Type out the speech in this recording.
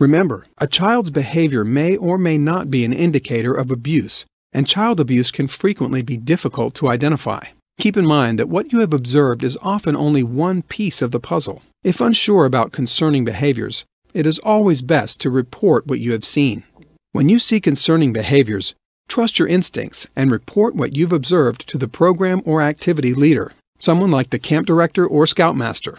Remember, a child's behavior may or may not be an indicator of abuse, and child abuse can frequently be difficult to identify. Keep in mind that what you have observed is often only one piece of the puzzle. If unsure about concerning behaviors, it is always best to report what you have seen. When you see concerning behaviors, trust your instincts and report what you've observed to the program or activity leader, someone like the camp director or scoutmaster.